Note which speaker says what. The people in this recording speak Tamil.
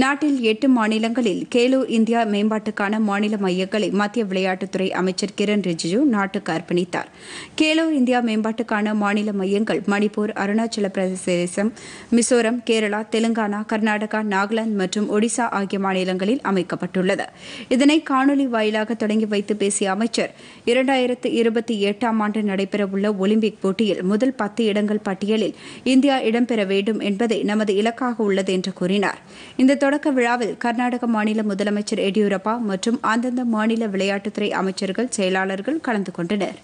Speaker 1: நாட்டில் எட்டு மாநிலங்களில் கேலோ இந்தியா மேம்பாட்டுக்கான மாநில மையங்களை மத்திய விளையாட்டுத்துறை அமைச்சர் கிரண் ரிஜிஜு நாட்டுக்கு அர்ப்பணித்தார். கேலோ இந்தியா மேம்பாட்டுக்கான மாநில மையங்கள் மணிப்பூர் அருணாச்சல பிரதேசம் மிசோரம் கேரளா தெலுங்கானா கர்நாடகா நாகாலாந்து மற்றும் ஒடிசா ஆகிய மாநிலங்களில் அமைக்கப்பட்டுள்ளது. இதனை காணொலி வாயிலாக தொடங்கி வைத்து பேசிய அமைச்சர் இரண்டாயிரத்து இருபத்தி எட்டாம் ஆண்டு நடைபெறவுள்ள ஒலிம்பிக் போட்டியில் முதல் பத்து இடங்கள் பட்டியலில் இந்தியா இடம்பெற வேண்டும் என்பதே நமது இலக்காக உள்ளது என்று கூறினார். இந்த தொடக்க விழாவில் கர்நாடக மாநில முதலமைச்சர் எடியூரப்பா மற்றும் அந்தந்த மாநில விளையாட்டுத்துறை அமைச்சர்கள் செயலாளர்கள் கலந்து கொண்டனர்.